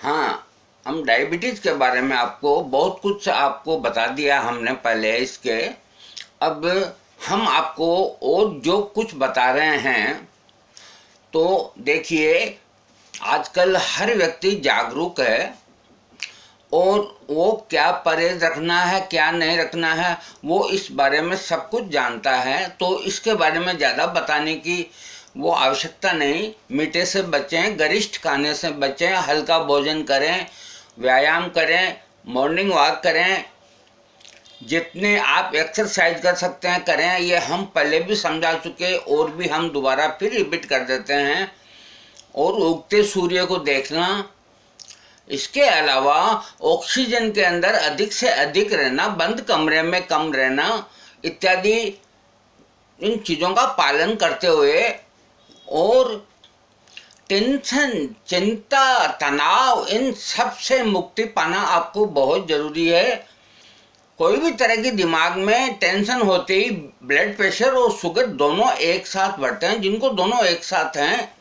हाँ हम डायबिटीज़ के बारे में आपको बहुत कुछ आपको बता दिया हमने पहले इसके। अब हम आपको और जो कुछ बता रहे हैं तो देखिए, आजकल हर व्यक्ति जागरूक है और वो क्या परहेज रखना है, क्या नहीं रखना है, वो इस बारे में सब कुछ जानता है। तो इसके बारे में ज़्यादा बताने की वो आवश्यकता नहीं। मीठे से बचें, गरिष्ठ खाने से बचें, हल्का भोजन करें, व्यायाम करें मॉर्निंग वॉक करें। जितने आप एक्सरसाइज कर सकते हैं, करें। ये हम पहले भी समझा चुके, और भी हम दोबारा फिर रिपीट कर देते हैं। और उगते सूर्य को देखना। इसके अलावा ऑक्सीजन के अंदर अधिक से अधिक रहना, बंद कमरे में कम रहना, इत्यादि इन चीज़ों का पालन करते हुए और टेंशन, चिंता, तनाव, इन सबसे मुक्ति पाना आपको बहुत ज़रूरी है। कोई भी तरह की दिमाग में टेंशन होते ही ब्लड प्रेशर और शुगर दोनों एक साथ बढ़ते हैं। जिनको दोनों एक साथ हैं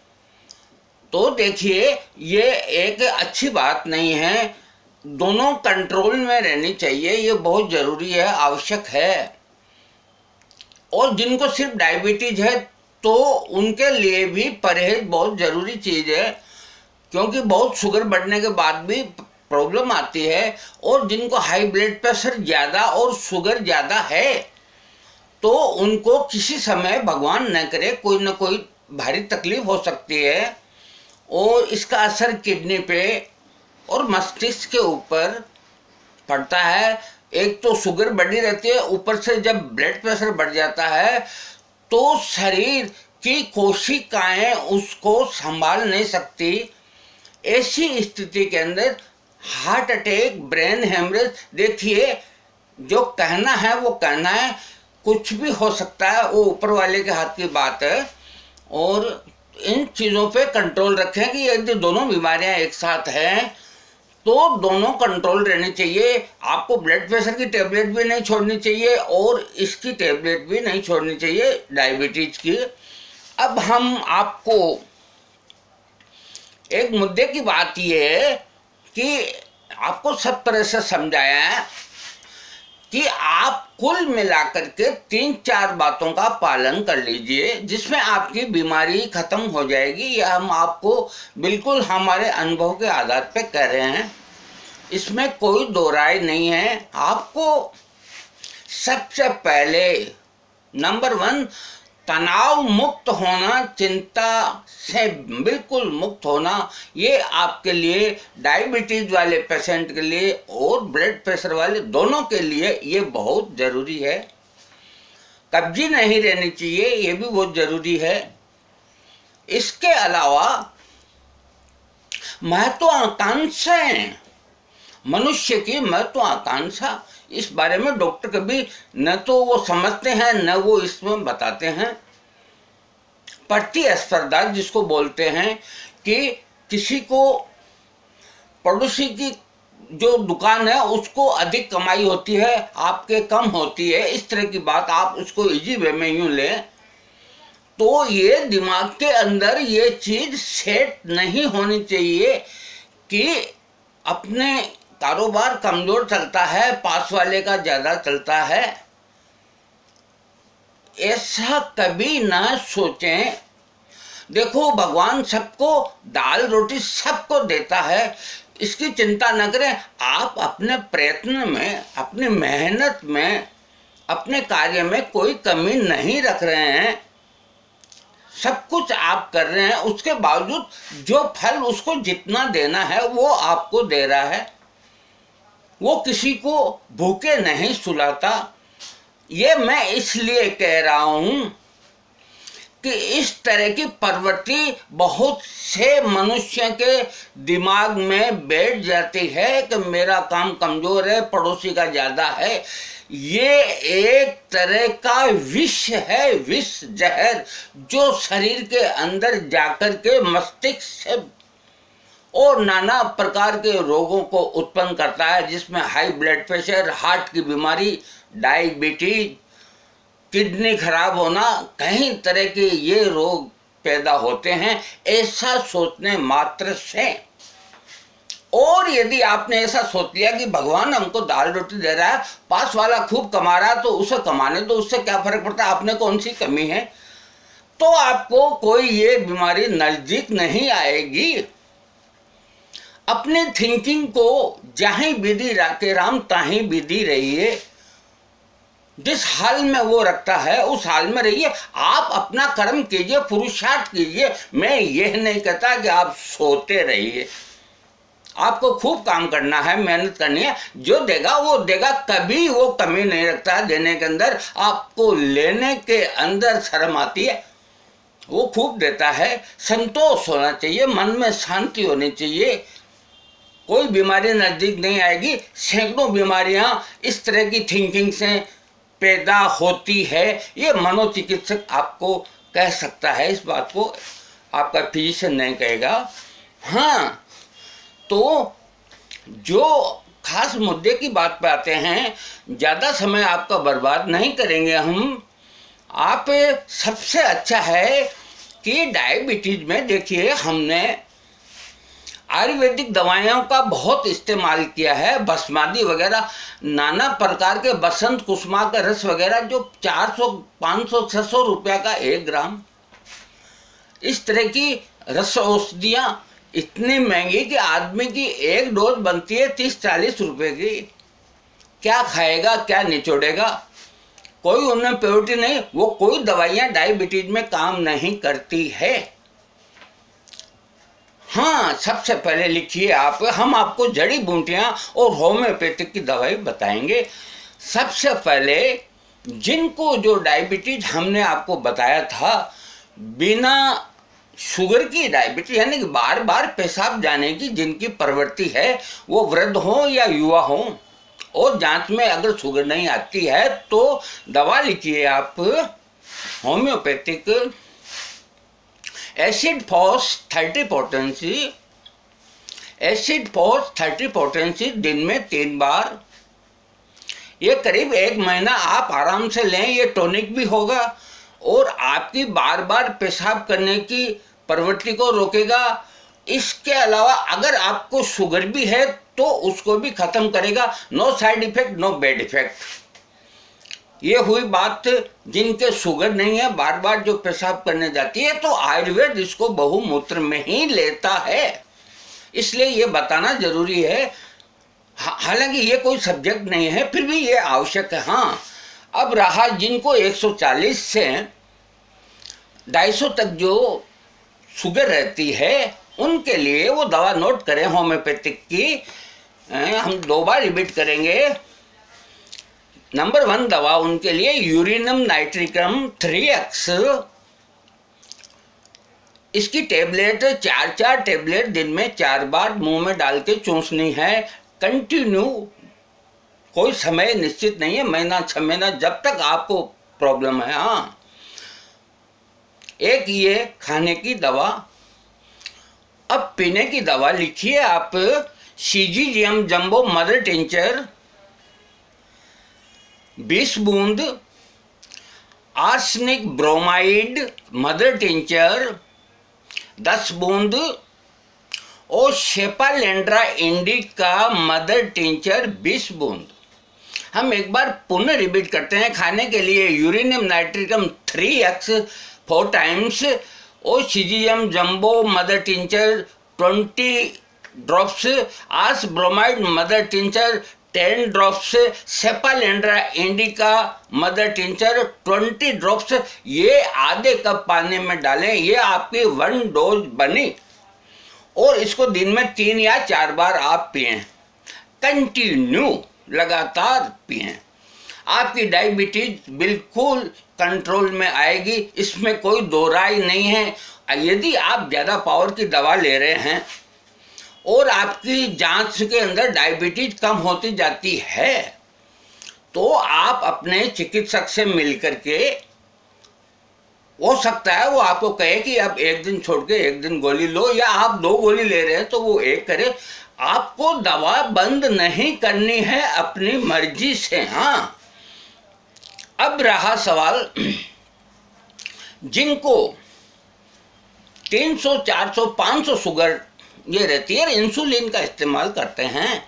तो देखिए, ये एक अच्छी बात नहीं है। दोनों कंट्रोल में रहनी चाहिए, ये बहुत ज़रूरी है, आवश्यक है। और जिनको सिर्फ़ डायबिटीज़ है तो उनके लिए भी परहेज बहुत ज़रूरी चीज़ है, क्योंकि बहुत शुगर बढ़ने के बाद भी प्रॉब्लम आती है और जिनको हाई ब्लड प्रेशर ज़्यादा और शुगर ज़्यादा है तो उनको किसी समय भगवान न करे, कोई ना कोई भारी तकलीफ़ हो सकती है। और इसका असर किडनी पे और मस्तिष्क के ऊपर पड़ता है। एक तो शुगर बढ़ी रहती है, ऊपर से जब ब्लड प्रेशर बढ़ जाता है तो शरीर की कोशिकाएँ उसको संभाल नहीं सकती। ऐसी स्थिति के अंदर हार्ट अटैक ब्रेन हेमरेज देखिए, जो कहना है वो कहना है। कुछ भी हो सकता है, वो ऊपर वाले के हाथ की बात है। और इन चीज़ों पे कंट्रोल रखें कि यदि दोनों बीमारियाँ एक साथ हैं तो दोनों कंट्रोल रहने चाहिए। आपको ब्लड प्रेशर की टेबलेट भी नहीं छोड़नी चाहिए और इसकी टेबलेट भी नहीं छोड़नी चाहिए डायबिटीज़ की। अब हम आपको एक मुद्दे की बात यह है कि आपको सब तरह से समझाया है कि आप कुल मिलाकर के तीन चार बातों का पालन कर लीजिए, जिसमें आपकी बीमारी खत्म हो जाएगी। यह हम आपको बिल्कुल हमारे अनुभव के आधार पर कह रहे हैं। इसमें कोई दो राय नहीं है। आपको सबसे पहले नंबर वन, तनाव मुक्त होना, चिंता से बिल्कुल मुक्त होना, ये आपके लिए, डायबिटीज़ वाले पेशेंट के लिए और ब्लड प्रेशर वाले दोनों के लिए ये बहुत ज़रूरी है। कब्जी नहीं रहनी चाहिए, ये भी बहुत ज़रूरी है। इसके अलावा महत्वाकांक्षाएँ मनुष्य की महत्वाकांक्षा। इस बारे में डॉक्टर कभी न तो वो समझते हैं, न वो इसमें बताते हैं। प्रतिस्पर्धा जिसको बोलते हैं कि किसी को पड़ोसी की जो दुकान है, उसको अधिक कमाई होती है, आपके कम होती है। इस तरह की बात आप उसको इजी वे में यूँ लें तो ये दिमाग के अंदर ये चीज़ सेट नहीं होनी चाहिए कि अपने कारोबार कमज़ोर चलता है, पास वाले का ज़्यादा चलता है। ऐसा कभी ना सोचें। देखो, भगवान सबको दाल रोटी सबको देता है। इसकी चिंता न करें, आप अपने प्रयत्न में, अपनी मेहनत में, अपने कार्य में कोई कमी नहीं रख रहे हैं। सब कुछ आप कर रहे हैं, उसके बावजूद जो फल उसको जितना देना है, वो आपको दे रहा है। वो किसी को भूखे नहीं सुलाता। ये मैं इसलिए कह रहा हूँ कि इस तरह की प्रवृत्ति बहुत से मनुष्य के दिमाग में बैठ जाती है कि मेरा काम कमज़ोर है, पड़ोसी का ज़्यादा है। ये एक तरह का विष है, विष जहर, जो शरीर के अंदर जाकर के मस्तिष्क से और नाना प्रकार के रोगों को उत्पन्न करता है, जिसमें हाई ब्लड प्रेशर हार्ट की बीमारी डायबिटीज़ किडनी खराब होना, कई तरह के ये रोग पैदा होते हैं, ऐसा सोचने मात्र से। और यदि आपने ऐसा सोच लिया कि भगवान हमको दाल रोटी दे रहा है, पास वाला खूब कमा रहा है तो उसे कमाने तो उससे क्या फ़र्क पड़ता है? आपने कौन सी कमी है? तो आपको कोई ये बीमारी नज़दीक नहीं आएगी। अपने थिंकिंग को जहाँ विधि के राम ताही विधि रहिए जिस हाल में वो रखता है, उस हाल में रहिए। आप अपना कर्म कीजिए, पुरुषार्थ कीजिए। मैं यह नहीं कहता कि आप सोते रहिए। आपको खूब काम करना है, मेहनत करनी है। जो देगा, वो देगा। कभी वो कमी नहीं रखता देने के अंदर। आपको लेने के अंदर शर्म आती है। वो खूब देता है। संतोष होना चाहिए। मन में शांति होनी चाहिए। कोई बीमारी नज़दीक नहीं आएगी। सैकड़ों बीमारियाँ इस तरह की थिंकिंग से पैदा होती है। ये मनोचिकित्सक आपको कह सकता है, इस बात को आपका फिजिशियन नहीं कहेगा। हाँ तो जो खास मुद्दे की बात पे आते हैं, ज़्यादा समय आपका बर्बाद नहीं करेंगे हम। आप सबसे अच्छा है कि डायबिटीज़ में देखिए, हमने आयुर्वेदिक दवाइयों का बहुत इस्तेमाल किया है, भस्मादि वगैरह, नाना प्रकार के बसंत कुसुमा का रस वगैरह जो 400 500 600 रुपया का एक ग्राम। इस तरह की रस औषधियाँ इतनी महँगी कि आदमी की एक डोज बनती है तीस, चालीस रुपए की। क्या खाएगा, क्या निचोड़ेगा? कोई उनमें प्योरिटी नहीं, वो कोई दवाइयाँ डायबिटीज़ में काम नहीं करती है। हाँ सबसे पहले लिखिए आप, हम आपको जड़ी बूटियाँ और होम्योपैथिक की दवाई बताएँगे। सबसे पहले, जिनको जो डायबिटीज़ हमने आपको बताया था, बिना शुगर की डायबिटीज़ यानी कि बार बार पेशाब जाने की जिनकी प्रवृत्ति है, वो वृद्ध हो या युवा हो, और जाँच में अगर शुगर नहीं आती है तो दवा लिखिए आप, homeopathic acid phos thirty potency acid phos thirty potency दिन में तीन बार। ये करीब एक महीना आप आराम से लें, ये टॉनिक भी होगा और आपकी बार बार पेशाब करने की प्रवृत्ति को रोकेगा। इसके अलावा अगर आपको शुगर भी है तो उसको भी ख़त्म करेगा। No side effect, no bad effect. ये हुई बात जिनके शुगर नहीं है बार बार जो पेशाब करने जाती है तो आयुर्वेद इसको बहुमूत्र में ही लेता है। इसलिए ये बताना ज़रूरी है। हालाँकि ये कोई सब्जेक्ट नहीं है, फिर भी ये आवश्यक है। हाँ अब रहा जिनको 140 से 250 तक जो शुगर रहती है, उनके लिए वो दवा नोट करें होम्योपैथिक की। हम दो बार रिपीट करेंगे। नंबर वन दवा उनके लिए यूरिनम नाइट्रिकम थ्री एक्स इसकी टेबलेट चार चार टेबलेट दिन में चार बार मुँह में डाल के चूसनी है। कंटिन्यू कोई समय निश्चित नहीं है, महीना, छह महीना, जब तक आपको प्रॉब्लम है हाँ। एक ये खाने की दवा। अब पीने की दवा लिखिए आप। सीजीजीएम जंबो मदर टिंचर बीस बूंद आर्सनिक ब्रोमाइड मदर टिंचर दस बूंद और शेपालेंड्रा इंडिका मदर टिंचर बीस बूंद हम एक बार पुनः रिपीट करते हैं। खाने के लिए uranium nitricum three X four times और syzygium jambolanum mother tincture twenty drops ars bromide mother tincture ten drops cephalandra indica mother tincture twenty drops ये आधे कप पानी में डालें, ये आपकी वन डोज बनी। और इसको दिन में तीन या चार बार आप पिए। कंटिन्यू लगातार पिए। आपकी डायबिटीज़ बिल्कुल कंट्रोल में आएगी, इसमें कोई दो राय नहीं है। यदि आप ज़्यादा पावर की दवा ले रहे हैं और आपकी जाँच के अंदर डायबिटीज़ कम होती जाती है तो आप अपने चिकित्सक से मिलकर के हो सकता है वो आपको कहे कि आप एक दिन छोड़ के एक दिन गोली लो या आप दो गोली ले रहे हैं तो वो एक करे। आपको दवा बंद नहीं करनी है अपनी मर्ज़ी से हाँ। अब रहा सवाल जिनको 300, 400, 500 शुगर ये रहती है इंसुलिन का इस्तेमाल करते हैं।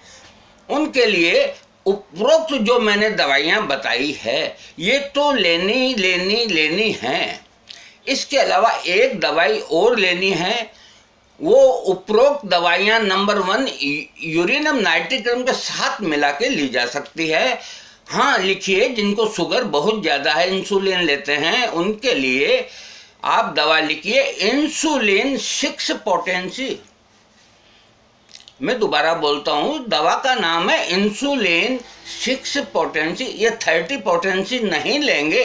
उनके लिए उपरोक्त जो मैंने दवाइयाँ बताई है, ये तो लेनी लेनी लेनी है। इसके अलावा एक दवाई और लेनी है। वो उपरोक्त दवाइयाँ नंबर वन, यूरिनम नाइट्रिक्रम के साथ मिला के ली जा सकती है। हाँ लिखिए, जिनको शुगर बहुत ज़्यादा है इंसुलिन लेते हैं, उनके लिए आप दवा लिखिए इंसुलिन सिक्स पोटेंसी मैं दोबारा बोलता हूँ, दवा का नाम है इंसुलिन सिक्स पोटेंसी ये थर्टी पोटेंसी नहीं लेंगे।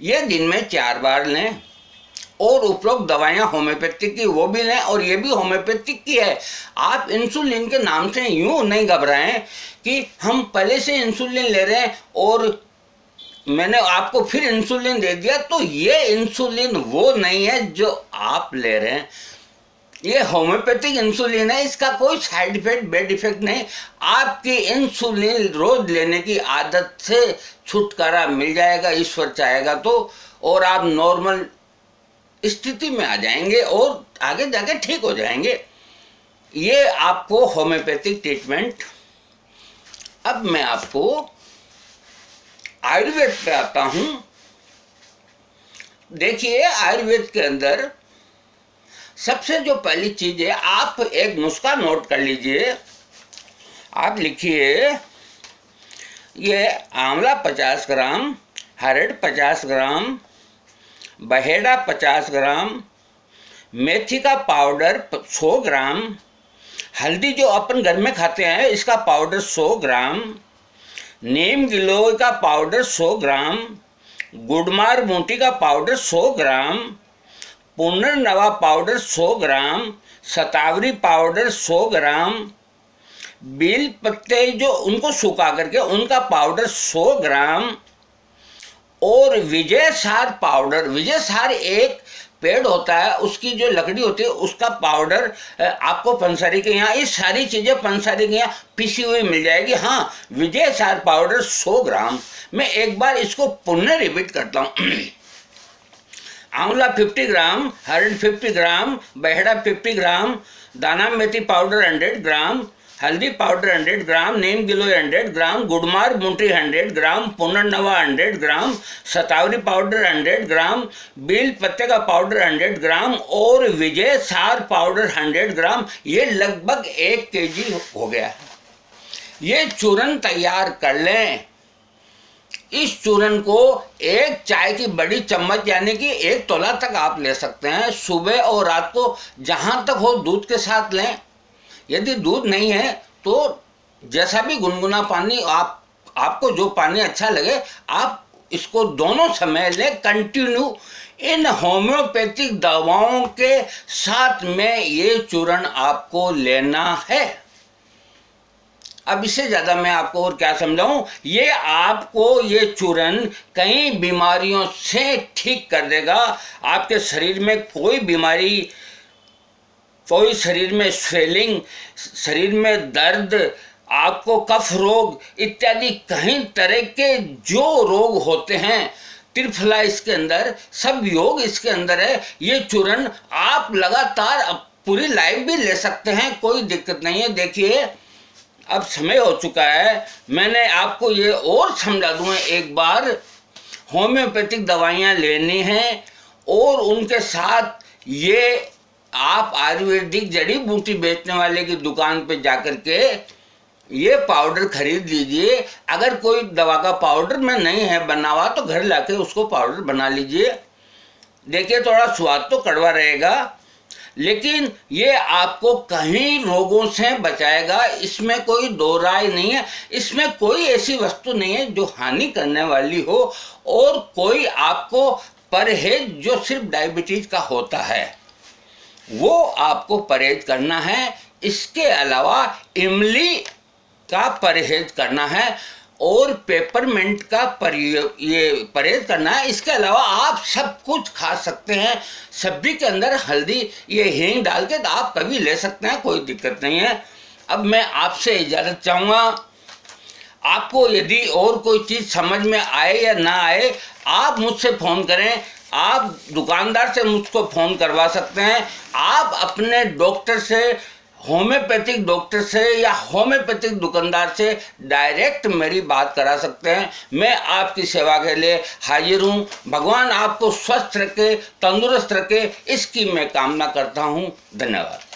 ये दिन में चार बार लें। और उपरोक्त दवाइयाँ होम्योपैथिक की, वो भी लें, और ये भी होम्योपैथिक की है। आप इंसुलिन के नाम से यूँ नहीं घबराएँ कि हम पहले से इंसुलिन ले रहे हैं और मैंने आपको फिर इंसुलिन दे दिया तो ये इंसुलिन वो नहीं है जो आप ले रहे हैं। ये होम्योपैथिक इंसुलिन है, इसका कोई साइड इफ़ेक्ट बेड इफ़ेक्ट नहीं। आपकी इंसुलिन रोज लेने की आदत से छुटकारा मिल जाएगा, ईश्वर चाहेगा तो और आप नॉर्मल स्थिति में आ जाएँगे और आगे जाके ठीक हो जाएँगे। ये आपको होम्योपैथिक ट्रीटमेंट अब मैं आपको आयुर्वेद पे आता हूँ। देखिए, आयुर्वेद के अंदर सबसे जो पहली चीज़ है, आप एक नुस्खा नोट कर लीजिए। आप लिखिए, ये आंवला पचास ग्राम हरड पचास ग्राम, बहेड़ा पचास ग्राम मेथी का पाउडर सौ ग्राम, हल्दी जो अपन घर में खाते हैं, इसका पाउडर सौ ग्राम, नीम गिलोय का पाउडर सौ ग्राम, गुडमार मोटी का पाउडर सौ ग्राम पुनर्नवा पाउडर सौ ग्राम, सतावरी पाउडर सौ ग्राम, बेल पत्ते जो उनको सुखा करके उनका पाउडर सौ ग्राम, और विजय सार पाउडर। विजय सार एक पेड़ होता है, उसकी जो लकड़ी होती है, उसका पाउडर आपको पंसारी के यहाँ, ये सारी चीज़ें पंसारी के यहाँ पिसी हुई मिल जाएगी। हाँ विजय सार पाउडर 100 ग्राम। मैं एक बार इसको पुनः रिपीट करता हूँ। आंवला 50 ग्राम हरड 50 ग्राम बहड़ा 50 ग्राम, दाना मेथी पाउडर 100 ग्राम, हल्दी पाउडर 100 ग्राम, नीम गिलो 100 ग्राम, गुड़मार मुंट्री 100 ग्राम, पुनर्नवा 100 ग्राम, सतावरी पाउडर 100 ग्राम, बील पत्ते का पाउडर 100 ग्राम और विजय सार पाउडर 100 ग्राम, ये लगभग एक केजी हो गया। ये चूरन तैयार कर लें। इस चूरन को एक चाय की बड़ी चम्मच, यानी कि एक तोला तक आप ले सकते हैं। सुबह और रात को जहाँ तक हो दूध के साथ लें। यदि दूध नहीं है तो जैसा भी गुनगुना पानी आप, आपको जो पानी अच्छा लगे, आप इसको दोनों समय लें। कंटिन्यू इन होम्योपैथिक दवाओं के साथ में ये चूर्ण आपको लेना है। अब इससे ज़्यादा मैं आपको और क्या समझाऊं? ये आपको ये चूरन कई बीमारियों से ठीक कर देगा। आपके शरीर में कोई बीमारी, कोई शरीर में स्वेलिंग शरीर में दर्द, आपको कफ रोग इत्यादि कई तरह के जो रोग होते हैं, त्रिफला इसके अंदर, सब योग इसके अंदर है। ये चूर्ण आप लगातार पूरी लाइफ भी ले सकते हैं, कोई दिक्कत नहीं है। देखिए अब समय हो चुका है, मैंने आपको ये और समझा दूँ एक बार। होम्योपैथिक दवाइयाँ लेनी हैं और उनके साथ ये आप आयुर्वेदिक जड़ी बूटी बेचने वाले की दुकान पे जाकर के ये पाउडर खरीद लीजिए। अगर कोई दवा का पाउडर में नहीं है बना हुआ तो घर लाके उसको पाउडर बना लीजिए। देखिए, थोड़ा स्वाद तो कड़वा रहेगा। लेकिन ये आपको कहीं रोगों से बचाएगा, इसमें कोई दो राय नहीं है। इसमें कोई ऐसी वस्तु नहीं है जो हानि करने वाली हो और कोई आपको परहेज जो सिर्फ़ डायबिटीज़ का होता है, वो आपको परहेज करना है। इसके अलावा इमली का परहेज करना है। और पेपरमेंट का ये परहेज करना है। इसके अलावा आप सब कुछ खा सकते हैं। सब्ज़ी के अंदर हल्दी, ये हींग डाल के तो आप कभी ले सकते हैं, कोई दिक्कत नहीं है। अब मैं आपसे इजाज़त चाहूँगा। आपको यदि और कोई चीज़ समझ में आए या ना आए, आप मुझसे फ़ोन करें। आप दुकानदार से मुझको फ़ोन करवा सकते हैं। आप अपने डॉक्टर से होम्योपैथिक डॉक्टर से या होम्योपैथिक दुकानदार से डायरेक्ट मेरी बात करा सकते हैं। मैं आपकी सेवा के लिए हाजिर हूँ। भगवान आपको स्वस्थ रखे, तंदुरुस्त रखे, इसकी मैं कामना करता हूँ। धन्यवाद।